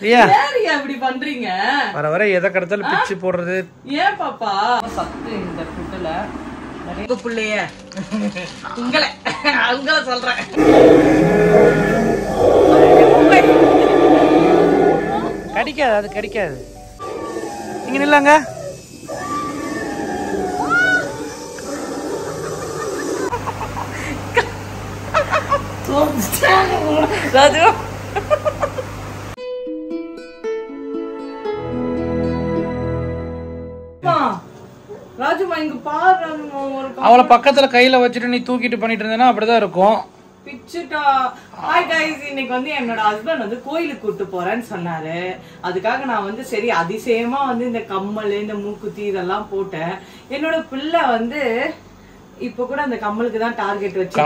இப்படி பண்றீங்க? வர வர எதை கடத்தாலும் பிச்சு போடுறது. ஏன் பாப்பா? சத்து இந்த ஃபுட்டுல நிறைய பிள்ளைய. உங்களை. உங்களை சொல்றேன். கடிக்காது அது கடிக்காது. நீங்க நில்லாங்க. ராஜு. ராஜுமா இங்க பாரு ராஜுமா ஒரு அவளை பக்கத்துல கையில வச்சுட்டு நீ தூக்கிட்டு பண்ணிட்டு இருந்தேன்னா அப்படிதான் இருக்கும். பிச்சுட்டா. ஹாய் கைஸ் இன்னைக்கு வந்து என்னோட ஹஸ்பண்ட் வந்து கோயிலுக்கு கூட்டு போறேன்னு சொன்னாரு. அதுக்காக நான் வந்து சரி அதிசயமா வந்து இந்த கம்மல் இந்த மூக்குத்தி இதெல்லாம் போட்டேன். என்னோட பிள்ளை வந்து இப்ப கூட அந்த கம்மலுக்கு தான் டார்கெட் வச்சு.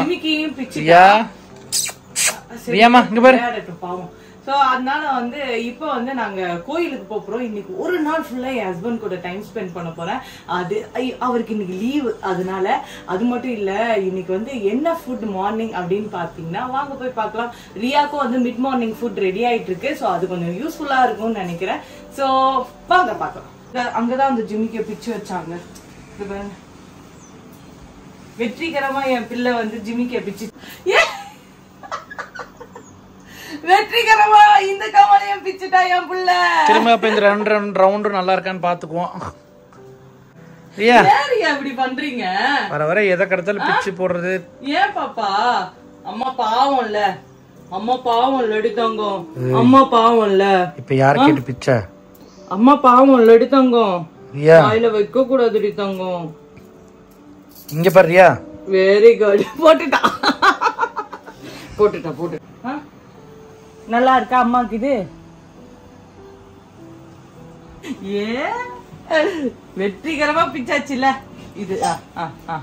ஜிமிக்கியும் பிச்சுட்டா. பாவம். ஸோ அதனால வந்து இப்போ வந்து நாங்கள் கோயிலுக்கு போக போகிறோம் இன்னைக்கு ஒரு நாள் ஃபுல்லாக என் ஹஸ்பண்ட் கூட டைம் ஸ்பெண்ட் பண்ண போகிறேன் அது அவருக்கு இன்னைக்கு லீவு அதனால அது மட்டும் இல்லை இன்னைக்கு வந்து என்ன ஃபுட் மார்னிங் அப்படின்னு பார்த்தீங்கன்னா வாங்க போய் பார்க்கலாம் ரியாக்கும் வந்து மிட் மார்னிங் ஃபுட் ரெடி ஆகிட்டு இருக்கு ஸோ அது கொஞ்சம் யூஸ்ஃபுல்லாக இருக்கும்னு நினைக்கிறேன். ஸோ வாங்க பார்க்கலாம் அங்கே தான் அந்த ஜிமிக்க பிச்சு வச்சாங்க. வெற்றிகரமாக என் பிள்ளை வந்து ஜிமிக்க பிச்சு ஏ! வெற்றிகரமா இந்த கமலையும் பிச்சுட்டா என் புள்ள. திரும்ப அப்ப இந்த ரெண்டு ரெண்டு ரவுண்டும் நல்லா இருக்கான்னு பாத்துக்குவோம். ரியா இப்படி பண்றீங்க? வர வர எதை கடத்தாலும் பிச்சு போடுறது. ஏன் பாப்பா? அம்மா பாவம்ல. அம்மா பாவம்ல எடுத்தவங்க அம்மா பாவம்ல. இப்ப யார கேட்டு பிச்ச? அம்மா பாவம்ல எடுத்தவங்க ரியா வாயில வைக்க கூடாது தங்கம் இங்க பாரு ரியா வெரி குட் போட்டுட்டா. போட்டுட்டா போட்டு? நல்லா இருக்கா அம்மாக்கு இது? ஏ வெற்றிகரமா பிச்சாச்சுல இது ஆ, ஆ, ஆ.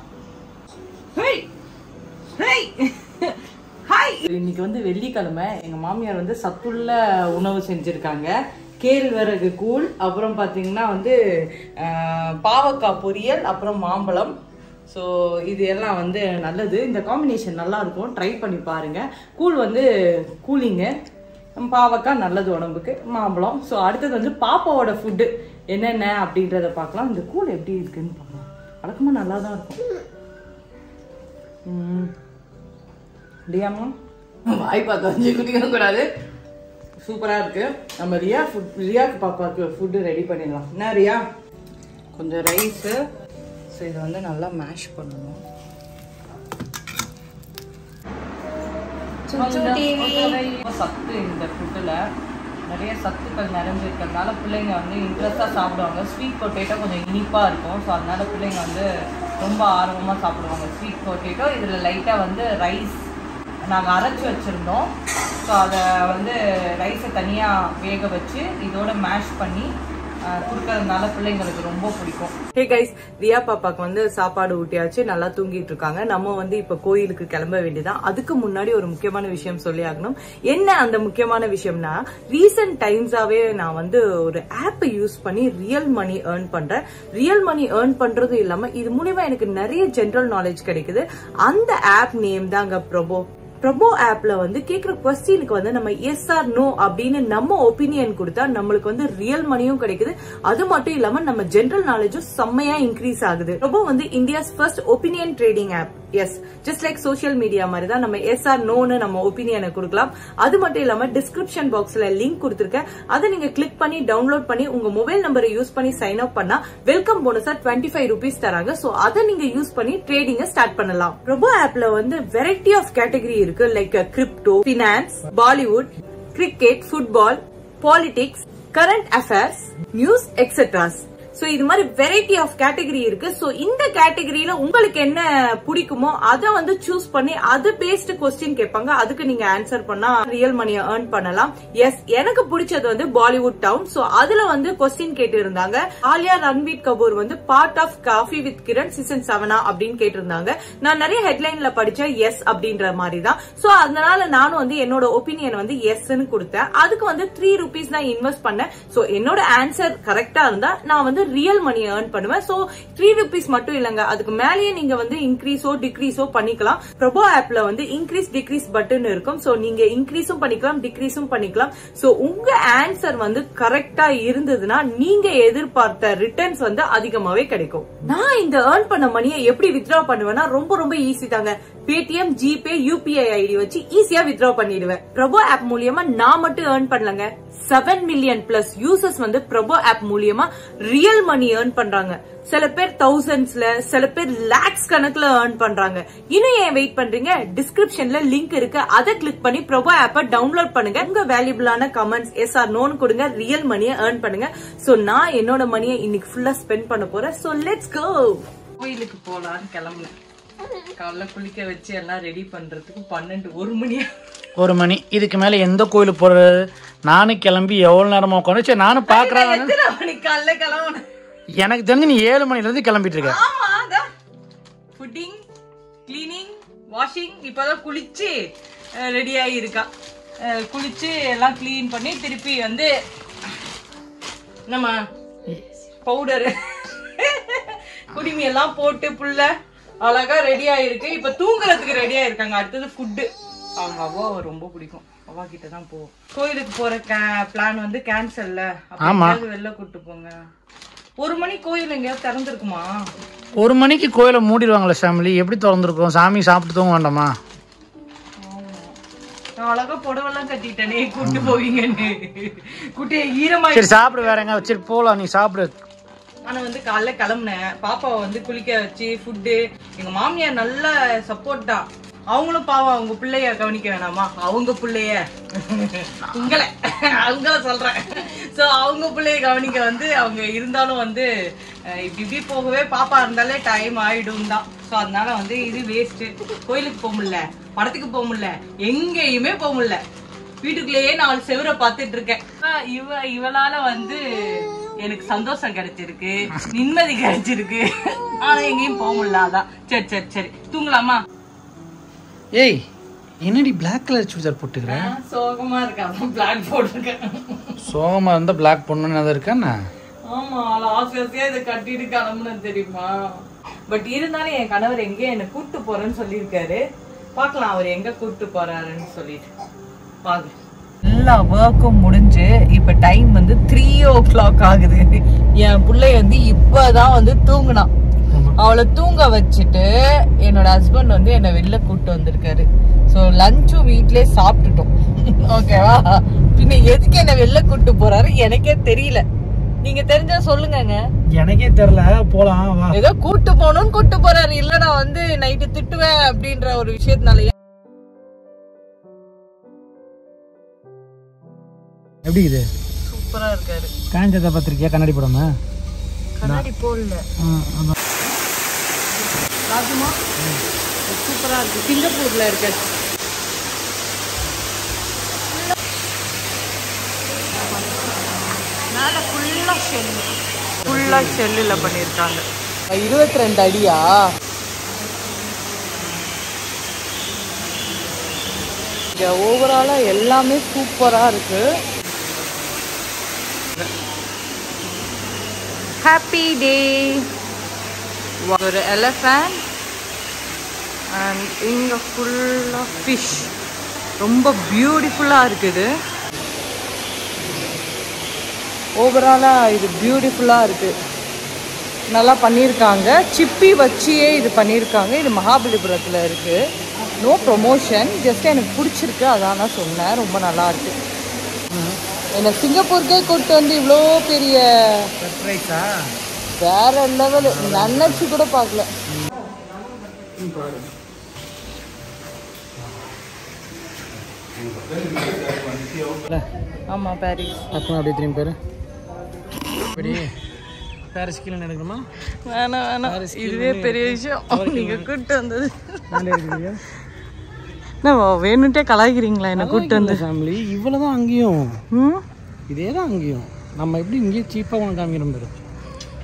ஹாய் இன்னைக்கு வந்து வெள்ளிக்கிழமை. எங்க மாமியார் வந்து சத்துள்ள உணவு செஞ்சிருக்காங்க. கேழ்வரகு கூழ் அப்புறம் பார்த்தீங்கன்னா வந்து பாவக்காய் பொரியல் அப்புறம் மாம்பழம். ஸோ இது எல்லாம் வந்து நல்லது. இந்த காம்பினேஷன் நல்லா இருக்கும். ட்ரை பண்ணி பாருங்க. கூழ் வந்து கூலிங்கு பாவக்காய் நல்லது உடம்புக்கு மாம்பழம். ஸோ அடுத்தது வந்து பாப்பாவோட ஃபுட்டு என்னென்ன அப்படின்றத பார்க்கலாம். இந்த கூழ் எப்படி இருக்குன்னு பார்க்கலாம். வழக்கமாக நல்லா தான் இருக்கும் ரியாமா வாய் பார்த்து வச்சு கூடாது. சூப்பரா இருக்கு. நம்ம ரியா ஃபுட் ரியாக்கு பாப்பாக்கு ஃபுட்டு ரெடி பண்ணிடலாம். என்ன ரியா? கொஞ்சம் ரைஸு ஸோ இதை வந்து நல்லா மேஷ் பண்ணணும். சத்து இந்த ஃபுட்டில் நிறைய சத்துக்கள் நிறைஞ்சிருக்கிறதுனால பிள்ளைங்க வந்து இன்ட்ரெஸ்டாக சாப்பிடுவாங்க. ஸ்வீட் பொட்டேட்டோ கொஞ்சம் இனிப்பாக இருக்கும். ஸோ அதனால பிள்ளைங்க வந்து ரொம்ப ஆர்வமாக சாப்பிடுவாங்க. ஸ்வீட் பொட்டேட்டோ இதில் லைட்டாக வந்து ரைஸ் நாங்கள் அரைச்சி வச்சுருந்தோம். ஸோ அதை வந்து ரைஸை தனியாக வேக வச்சு இதோட மேஷ் பண்ணி கொடுக்கறதுனால பிள்ளைங்களுக்கு ரொம்ப பிடிக்கும். ஹே கைஸ் ரியா பாப்பாக்கு வந்து சாப்பாடு ஊட்டியாச்சு நல்லா தூங்கிட்டு இருக்காங்க. நம்ம வந்து இப்ப கோயிலுக்கு கிளம்ப வேண்டியதான் அதுக்கு முன்னாடி ஒரு முக்கியமான விஷயம் சொல்லி ஆகணும். என்ன அந்த முக்கியமான விஷயம்னா ரீசன்ட் டைம்ஸாவே நான் வந்து ஒரு ஆப் யூஸ் பண்ணி ரியல் மணி ஏர்ன் பண்றேன். ரியல் மணி ஏர்ன் பண்றது இல்லாம இது மூலியமா எனக்கு நிறைய ஜென்ரல் நாலேஜ் கிடைக்குது. அந்த ஆப் நேம் தாங்க ப்ரோபோ ப்ரொபோ ஆப்ல வந்து கேக்குற கொஸ்டினுக்கு வந்து நம்ம எஸ் ஆர் நோ அப்படின்னு நம்ம ஒப்பீனியன் கொடுத்தா நம்மளுக்கு வந்து ரியல் மணியும் கிடைக்குது. அது மட்டும் இல்லாம நம்ம ஜென்ரல் நாலேஜும் செம்மையா இன்க்ரீஸ் ஆகுது. ப்ரொபோ வந்து India's first opinion trading app is just like social media மாதிரி தான் நம்ம எஸ் ஆர் நோன்னு நம்ம ஒப்பீனியனை கொடுக்கலாம். அது மட்டும் இல்லாம டிஸ்கிரிப்ஷன் பாக்ஸ்ல லிங்க் கொடுத்துருக்கேன். அதை நீங்க கிளிக் பண்ணி டவுன்லோட் பண்ணி உங்க மொபைல் நம்பரை யூஸ் பண்ணி சைன் அப் பண்ணா வெல்கம் போனஸா டுவெண்ட்டி ஃபைவ் ருபீஸ் தராங்க. சோ அதை நீங்க யூஸ் பண்ணி ட்ரேடிங்க ஸ்டார்ட் பண்ணலாம். ரொபோ ஆப்ல வந்து வெரைட்டி ஆஃப் கேட்டகரி இருக்கு. like crypto finance Bollywood cricket football politics current affairs news etceteras so இது மாதிரி வெரைட்டி ஆஃப் கேட்டகரி இருக்கு. சோ இந்த கேட்டகரியில உங்களுக்கு என்ன பிடிக்குமோ அதை வந்து சூஸ் பண்ணி அது பேஸ்ட் கொஸ்டின் கேட்பாங்க. அதுக்கு நீங்க ஆன்சர் பண்ணா ரியல் மணியை ஏர்ன் பண்ணலாம். எஸ் எனக்கு பிடிச்சது வந்து பாலிவுட் டவுன் சோ அதுல வந்து கொஸ்டின் கேட்டு இருந்தாங்க ஆலியா ரன்வீர் கபூர் வந்து part of coffee with Karan season செவனா அப்படின்னு கேட்டிருந்தாங்க. நான் நிறைய ஹெட்லைன்ல படிச்சேன். எஸ் அப்படின்ற மாதிரி தான் சோ அதனால நானும் வந்து என்னோட ஒப்பீனியன் வந்து எஸ்ன்னு கொடுத்தேன். அதுக்கு வந்து த்ரீ ருபீஸ் தான் இன்வெஸ்ட் பண்ணேன். சோ என்னோட ஆன்சர் கரெக்டா இருந்தா நான் வந்து வந்து ரியல் மணி ஏர்ன் பண்ணுவேன். சோ த்ரீ ருபீஸ் மட்டும் இல்லங்க. அதுக்கு மேலேயே நீங்க வந்து இன்க்ரீஸோ டிக்ரீஸோ பண்ணிக்கலாம். ப்ரொபோ ஆப்ல வந்து இன்க்ரீஸ் டிக்ரீஸ் பட்டன் இருக்கும். சோ நீங்க இன்க்ரீஸும் பண்ணிக்கலாம் டிக்ரீஸும் பண்ணிக்கலாம். சோ உங்க ஆன்சர் வந்து கரெக்டா இருந்ததுன்னா நீங்க எதிர்பார்த்த ரிட்டர்ன்ஸ் வந்து அதிகமாவே கிடைக்கும். நான் இந்த ஏர்ன் பண்ண மணியை எப்படி வித்ரா பண்ணுவேன்னா ரொம்ப ரொம்ப ஈஸி தாங்க. பேடிஎம் ஜிபே யூபிஐ ஐடி வச்சு ஈஸியா வித்ரா பண்ணிடுவேன். ப்ரொபோ ஆப் மூலியமா நான் மட்டும் ஏர்ன் பண்ணலங்க. செவன் மில்லியன் பிளஸ் யூசர்ஸ் வந்து பிரபோ ஆப் மூலியமா ரியல் மணி ஏர்ன் பண்றாங்க. சில பேர் தௌசண்ட்ஸ்ல சில பேர் லேக்ஸ் கணக்குல ஏர்ன் பண்றாங்க. இன்னும் ஏன் வெயிட் பண்றீங்க? டிஸ்கிரிப்ஷன்ல லிங்க் இருக்கு. அதை கிளிக் பண்ணி பிரபோ ஆப்பை டவுன்லோட் பண்ணுங்க. உங்க வேல்யூபிளான கமெண்ட்ஸ் எஸ் ஆர் நோன் கொடுங்க. ரியல் மணியை ஏர்ன் பண்ணுங்க. சோ நான் என்னோட மணியை இன்னைக்கு ஃபுல்லா ஸ்பெண்ட் பண்ண போறேன். சோ லெட்ஸ் கோ கோயிலுக்கு போலான்னு கிளம்புனேன். காலைல குளிக்க வச்சு எல்லாம் ரெடி பண்றதுக்கு பன்னெண்டு ஒரு மணி ஒரு மணி. இதுக்கு மேல எந்த கோயிலுக்கு போறது? நானும் கிளம்பி எவ்வளவு நேரமா உட்காந்து சரி நானும் கிளம்புனேன் எனக்கு தெரிஞ்சு நீ ஏழு மணில இருந்து கிளம்பிட்டு இருக்க. ஃபுட்டிங் கிளீனிங் வாஷிங் இப்பதான் குளிச்சு ரெடி ஆகி இருக்கா. குளிச்சு எல்லாம் க்ளீன் பண்ணி திருப்பி வந்து நம்ம பவுடர் குடிமி எல்லாம் போட்டு புள்ள அழகா ரெடி ஆயிருக்கு. இப்ப தூங்குறதுக்கு ரெடி ஆயிருக்காங்க. அடுத்தது ஃபுட்டு அவங்க அவ்வா ரொம்ப பிடிக்கும். அவ்வா கிட்ட தான் போவோம். கோயிலுக்கு போற பிளான் வந்து கேன்சல்ல ஆமா. வெளில கூட்டு போங்க. ஒரு மணி கோயில் எங்கேயாவது திறந்திருக்குமா? ஒரு மணிக்கு கோயிலை மூடிடுவாங்களே ஃபேமிலி எப்படி திறந்துருக்கோம்? சாமி சாப்பிட்டு தூங்க வேண்டாமா? நான் அழகா புடவெல்லாம் கட்டிட்டேனே கூட்டு போவீங்கன்னு. குட்டியை ஈரமாயி சரி சாப்பிடு வேற எங்க சரி போலாம். நீ சாப்பிடு. ஆனா வந்து காலைல கிளம்புனேன். பாப்பாவை வந்து குளிக்க வச்சு ஃபுட்டு எங்க மாமியார் நல்ல சப்போர்ட் தான் அவங்களும் பாவம் அவங்க பிள்ளைய கவனிக்க வேணாமா? அவங்க பிள்ளைய. உங்களை. அவங்கள சொல்றேன். சோ அவங்க பிள்ளைய கவனிக்க வந்து அவங்க இருந்தாலும் வந்து இப்படி இப்படி போகவே பாப்பா இருந்தாலே டைம் ஆயிடும் தான். ஸோ அதனால வந்து இது வேஸ்ட் கோயிலுக்கு போக முடியல படத்துக்கு போக முடியல எங்கேயுமே போக முடியல. வீட்டுக்குள்ளேயே நாலு செவரை பார்த்துட்டு இருக்கேன். இவ இவளால வந்து எனக்கு சந்தோஷம் கிடைச்சிருக்கு நிம்மதி கிடைச்சிருக்கு. ஆனா எங்கேயும் போக முடியல அதான். சரி சரி சரி. தூங்கலாமா? ஏய் என்னடி பிளாக் கலர் சுடிதார் போட்டுக்கிற? சோகமா இருக்கா? பிளாக் போட்டிருக்கேன். சோகமா இருந்தா பிளாக் பொண்ணுன்னு எதாவது இருக்காண்ணா ஆமா அவள ஆசை ஆசையா இதை கட்டிட்டு கிளம்புனது தெரியுமா? பட் இருந்தாலும் என் கணவர் எங்க என்ன கூட்டு போறேன்னு சொல்லியிருக்காரு. பார்க்கலாம் அவர் எங்க கூட்டு போறாருன்னு சொல்லிட்டு. வாங்க. எல்லா ஒர்க்கும் முடிஞ்சு இப்ப டைம் வந்து த்ரீ ஓ கிளாக் ஆகுது. என் பிள்ளை வந்து இப்பதான் வந்து தூங்குனான். அவளை தூங்க வச்சுட்டு என்னோட ஹஸ்பண்ட் வந்து என்னை வெளில கூட்டு வந்திருக்காரு. ஸோ லஞ்சும் வீட்லயே சாப்பிட்டுட்டோம். ஓகேவா பின்ன எதுக்கு என்ன வெளில கூட்டு போறாரு? எனக்கே தெரியல. நீங்க தெரிஞ்சா சொல்லுங்கங்க. எனக்கே தெரியல. போலாம் ஏதோ கூட்டு போகணும்னு கூட்டு போறாரு. இல்ல நான் வந்து நைட்டு திட்டுவேன் அப்படின்ற ஒரு விஷயத்தினால எப்படி இது? சூப்பரா இருக்காரு. காஞ்சதை பார்த்துருக்கியா? கண்ணாடி படமா? கண்ணாடி போடல. ராஜுமா சூப்பரா இருக்கு. சிங்கப்பூர்ல இருக்கு. மேல ஃபுல்லா ஷெல்லு ஃபுல்லா ஷெல்லுல பண்ணிருக்காங்க. இருபத்தி ரெண்டு அடியா? இங்க ஓவராலா எல்லாமே சூப்பரா இருக்கு. ஹாப்பி டே ஒரு எலஃபண்ட் அண்ட் இங்கே ஃபுல்லாக ஃபிஷ் ரொம்ப பியூட்டிஃபுல்லாக இருக்குது. ஓவராலாக இது பியூட்டிஃபுல்லாக இருக்குது நல்லா பண்ணியிருக்காங்க சிப்பி வச்சியே இது பண்ணியிருக்காங்க இது மகாபலிபுரத்தில் இருக்குது நோ ப்ரொமோஷன் ஜஸ்ட் எனக்கு பிடிச்சிருக்கு. அதான் நான் சொன்னேன். ரொம்ப நல்லா இருக்கு. என்னை சிங்கப்பூருக்கே கூப்பிட்டு வந்து இவ்வளோ பெரிய வேற லெவல் நினைச்சு கூட பார்க்கல. ஆமா பாரிஸ் அப்போ அப்படியே திரும்பி பேரு. இப்படி பாரிஸ் கீழே நடக்கணுமா? வேணாம் வேணாம். இதுவே பெரிய விஷயம். நீங்க கூப்பிட்டு வந்தது. நம்ம வேணுட்டே கலாய்க்கிறீங்களா என்ன கூப்பிட்டு வந்து? ஃபேமிலி இவ்வளோதான் அங்கேயும். ம்? இதே தான் அங்கேயும். நம்ம எப்படி இங்கேயே சீப்பாக உனக்கு காமிக்கிறோம் பாரு.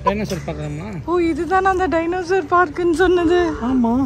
டைனோசர் பார்க்கலாமா? ஓ இதுதானே அந்த டைனோசர் பார்க்குன்னு சொன்னது. ஆமாம்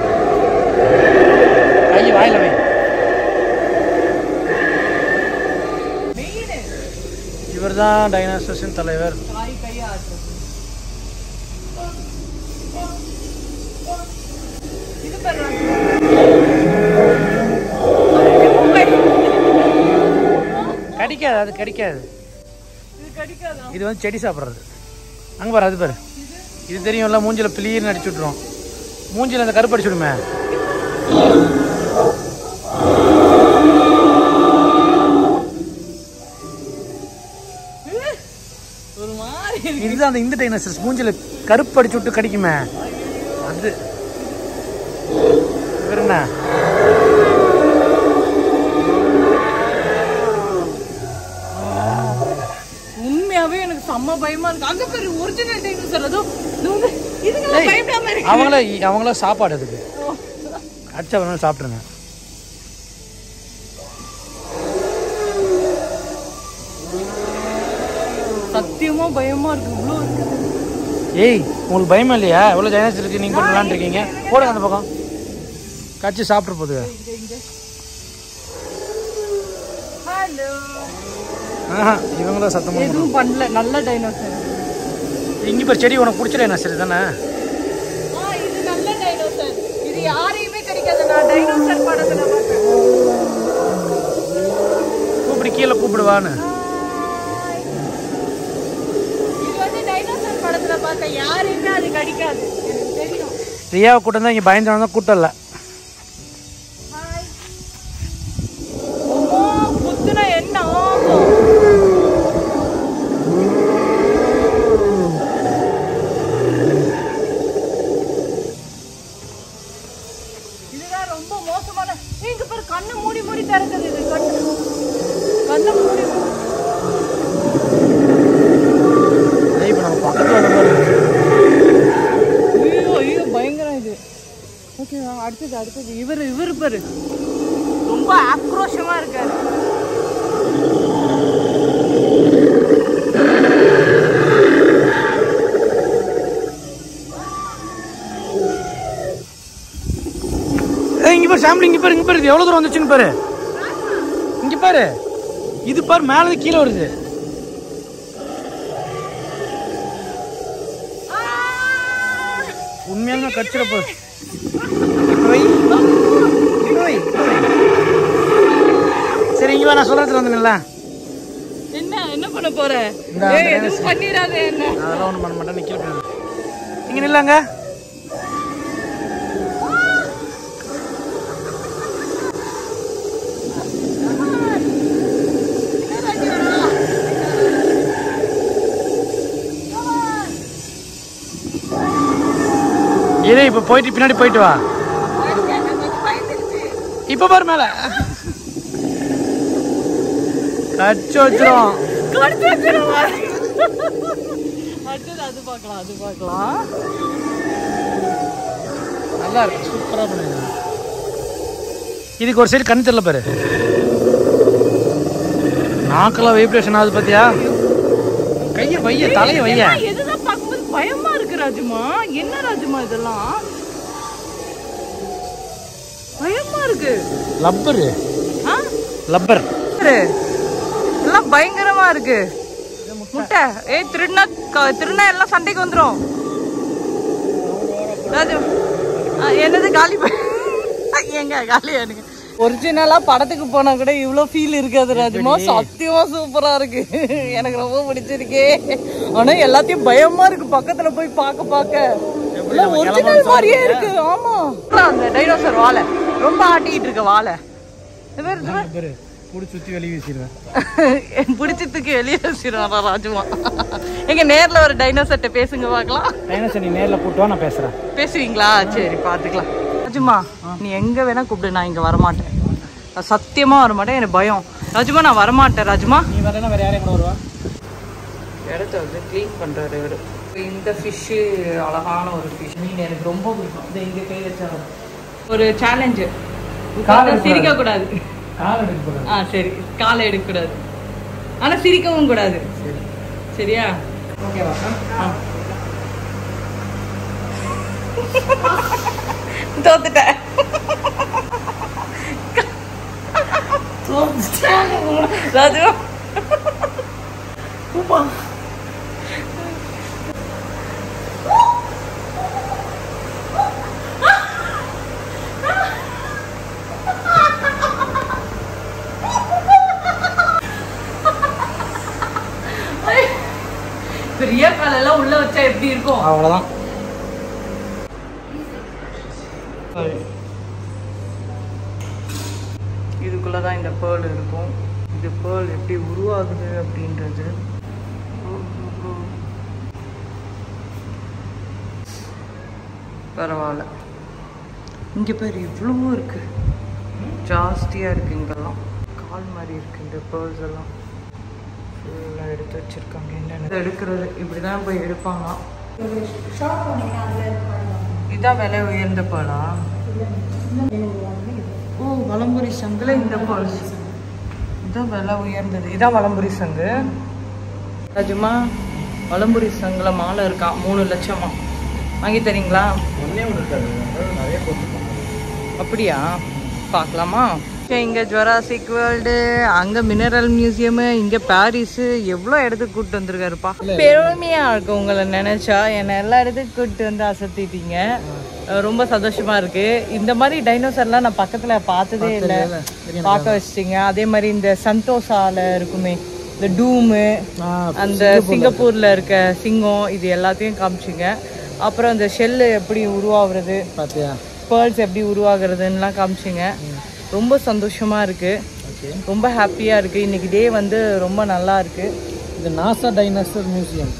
தான் டைனாசஸின் தலைவர் கடிக்காது அது கடிக்காது. இது இது வந்து செடி சாப்பிட்றது. அங்கே பாரு அது பாரு. இது தெரியும்ல மூஞ்சில் பிளீர்னு அடிச்சு விட்ரும் மூஞ்சில் அந்த கருப்பு அடிச்சு விடுமே. இதுதான் அந்த இந்த டைனோசர்ஸ். மூஞ்சில கருப்பு அடிச்சு விட்டு கடிக்குமே. அது. என்ன? உண்மையாவே எனக்கு செம்ம பயமா இருக்கு. அங்க பேரு ஒரிஜினல் டைனோசர் வந்து இதுங்க பயப்படாம இருக்கு. அவங்கள அவங்கள சாப்பாடு அதுக்கு. அடிச்சா வேணாலும் சாப்பிட்ருங்க சத்தியமா பயமா இருக்கு. இவ்வளோ ஏய் உங்களுக்கு பயமா இல்லையா? எவ்வளோ டைனோசர் இருக்கு நீங்கள் போட்டு விளாண்டுருக்கீங்க போடுங்க அந்த பக்கம். கடிச்சு சாப்பிட்டு போகுது. இவங்களும் சத்தம் எதுவும் பண்ணல. நல்ல டைனோசர் இங்கே இப்போ செடி உனக்கு பிடிச்ச டைனோசர் தானே? ஆ இது நல்ல டைனோசர் இது யாரையுமே கிடைக்காது. நான் டைனோசர் படத்துல பார்த்தேன். கூப்பிடு கீழே கூப்பிடுவான்னு இது வந்து டைனோசர் படத்துல பார்த்தேன் யாருமே அது கடிக்காது. ரியாவை கூட்டம் தான் இங்கே பயந்தவன் தான் கூட்டம் இல்லை. ஓகே அடுத்தது அடுத்தது. இவர் இவர் பாரு. ரொம்ப ஆக்ரோஷமா இருக்காரு. இங்கே பாரு சாம்பிள் இங்கே பாரு இங்கே பாரு. எவ்வளோ தூரம் வந்துச்சுன்னு பாரு. இங்கே பாரு. இது பாரு மேலே கீழே வருது. இங்க வா நான் சொல்றதுல வந்துங்களா என்ன என்ன பண்ண போற? ஏய் அந்த எதுவும் பண்ணிடாத என்ன? அதெல்லாம் ஒன்றும் பண்ண மாட்டேன். நிற்க இங்க நில்லாங்க. இரு இப்ப போயிட்டு பின்னாடி போயிட்டு வா. இப்ப பாரு மேல. கச்சு வச்சிரும். கடிச்சு வச்சிருவா. அடுத்தது அது பார்க்கலாம் அது பார்க்கலாம். நல்லா இருக்கு சூப்பரா பண்ணுங்க. இதுக்கு ஒரு சைடு கண் தெரியல பாரு. நாக்கெல்லாம் வைப்ரேஷன் ஆகுது பாத்தியா? கைய வைய தலைய வைய. இதெல்லாம் பார்க்கும்போது பயமா இருக்கு ராஜுமா? என்ன ராஜுமா இதெல்லாம்? பயமா இருக்கு. லப்பரு ஆ? லப்பர் இரு. எல்லாம் பயங்கரமா இருக்கு. முட்டை. ஏய் க- திருடினா எல்லாம் சண்டைக்கு வந்துரும். ராஜு என்னது காலி ப- எங்க காலி எனக்கு ஒரிஜினலா படத்துக்கு போனா கூட இவ்வளோ ஃபீல் இருக்காது ராஜுமா சத்தியமா சூப்பரா இருக்கு. எனக்கு ரொம்ப பிடிச்சிருக்கே. ஆனா எல்லாத்தையும் பயமா இருக்கு. பக்கத்துல போய் பார்க்க பார்க்க. ஒரிஜினல் மாதிரியே இருக்கு. ஆமா. அந்த டைனோசர் வாழை. ரொம்ப ஆட்டிக்கிட்டு இருக்க வாழை. இது பேர் இது பேர் பாரு புடி சுத்தி வெளியே வீசிடுவேன் பிடிச்சதுக்கு வெளியே வச்சிருவாரா ராஜுமா. எங்க நேர்ல ஒரு டைனோசர்ட்ட பேசுங்க பார்க்கலாம். டைனோசர் நீ நேர்ல வா நான் பேசுறேன். பேசுவீங்களா? சரி பார்த்துக்கலாம். ராஜுமா நீ எங்க வேணா கூப்பிடு நான் இங்க வரமாட்டேன். நான் சத்தியமா வரமாட்டேன் எனக்கு பயம். ராஜுமா நான் வரமாட்டேன் ராஜுமா. நீ வரலன்னா வேற யாரையும் கூட வருவா? இடத்த வந்து க்ளீன் பண்றாரு இவரு. இந்த ஃபிஷ்ஷு அழகான ஒரு ஃபிஷ் மீன் எனக்கு ரொம்ப பிடிக்கும். இந்த இங்க கை வச்சா ஒரு சேலஞ்சு சிரிக்க கூடாது. கால் எடுக்கக்கூடாது ஆ சரி. காலை எடுக்கக்கூடாது ஆனா சிரிக்கவும் கூடாது. சரி. சரியா? ஓகேவா ஆ. தோத்துட்டேன். ராஜு. அவ்வளோதான் இதுக்குள்ள தான் இந்த பேர்ல் இருக்கும். இது பேர்ல் எப்படி உருவாகுது அப்படின்றது. பரவாயில்ல. இங்கே பேர் இவ்வளவோ இருக்கு. ஜாஸ்தியாக இருக்கு இங்கெல்லாம். கால் மாதிரி இருக்கு இந்த பேர்ஸ் எல்லாம். ஃபுல்லாக எடுத்து வச்சிருக்காங்க. என்னென்ன? எடுக்கிறது இப்படி தான் போய் இதான் விலை உயர்ந்த பேர்லா ஓ வலம்புரி சங்குல இந்த பேர்ல்ஸ் இதான் விலை உயர்ந்தது. இதான் வலம்புரி சங்கு. ராஜுமா வலம்புரி சங்குல மாலை இருக்கான் மூணு லட்சமா. வாங்கி தரீங்களா? அப்படியா? பார்க்கலாமா? இங்கே ஜொராசிக் வேர்ல்டு அங்கே மினரல் மியூசியமு இங்கே பாரிஸு எவ்வளோ இடத்துக்கு கூப்பிட்டு வந்திருக்காருப்பா? பெருமையாக இருக்கு உங்களை நினச்சா. என்னை எல்லா இடத்துக்கு கூப்பிட்டு வந்து அசத்திட்டீங்க. ரொம்ப சந்தோஷமா இருக்கு. இந்த மாதிரி டைனோசர்லாம் நான் பக்கத்துல பார்த்ததே இல்லை. பார்க்க வச்சிட்டீங்க. அதே மாதிரி இந்த சந்தோஷால இருக்குமே இந்த டூமு அந்த சிங்கப்பூர்ல இருக்க. சிங்கம் இது எல்லாத்தையும் காமிச்சிங்க. அப்புறம் இந்த ஷெல்லு எப்படி உருவாகுறது? பார்த்தியா பேர்ல்ஸ் எப்படி உருவாகுறதுன்னெலாம் காமிச்சிங்க. ரொம்ப சந்தோஷமா இருக்கு. ஓகே. ரொம்ப ஹாப்பியா இருக்கு. இன்னைக்கு டே வந்து ரொம்ப நல்லா இருக்கு. இது நாசா டைனோசர் மியூசியம்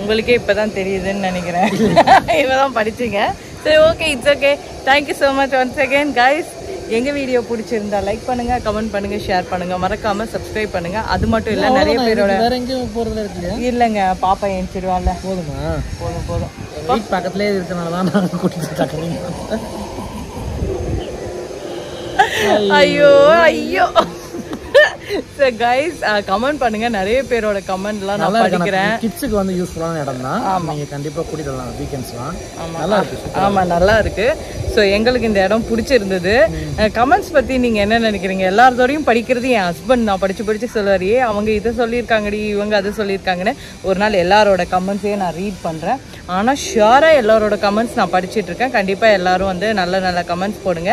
உங்களுக்கே இப்பதான் தெரியுதுன்னு நினைக்கிறேன். இப்பதான் படிச்சீங்க. சரி okay it's okay thank you so much once again guys எங்க வீடியோ பிடிச்சிருந்தா லைக் பண்ணுங்க கமெண்ட் பண்ணுங்க ஷேர் பண்ணுங்க. மறக்காம சப்ஸ்கிரைப் பண்ணுங்க. அது மட்டும் இல்ல நிறைய பேரோட வேற எங்கேயும் போகிறதுல இருக்கு இல்லையா? இல்லைங்க பாப்பா எந்திரிவாள்ல போதுமா? போதும் போதும். பக்கத்துலேயே இருக்கனால தான் டக்குனு ஐயோ ஐயோ. கைஸ் கமெண்ட் பண்ணுங்க. நிறைய பேரோட கமெண்ட்லாம் நான் படிக்கிறேன். கிட்ஸுக்கு வந்து யூஸ்ஃபுல்லான இடம் தான் நீங்கள் கண்டிப்பாக கூட்டிட்டு வரலாம். வீக்கெண்ட்ஸ்லாம் நல்லா இருக்கு. ஆமா நல்லா இருக்கு. ஸோ எங்களுக்கு இந்த இடம் பிடிச்சிருந்தது. கமெண்ட்ஸ் பத்தி நீங்க என்ன நினைக்கிறீங்க? எல்லாரோடையும் படிக்கிறது என் ஹஸ்பண்ட் நான் படிச்சு படிச்சு சொல்லுவாரு "ஏய், அவங்க இதை சொல்லியிருக்காங்கடி இவங்க அதை சொல்லியிருக்காங்கன்னு. ஒரு நாள் எல்லாரோட கமெண்ட்ஸையும் நான் ரீட் பண்றேன். ஆனா ஷியரா எல்லாரோட கமெண்ட்ஸ் நான் படிச்சிட்டு இருக்கேன். கண்டிப்பா எல்லாரும் வந்து நல்ல நல்ல கமெண்ட்ஸ் போடுங்க.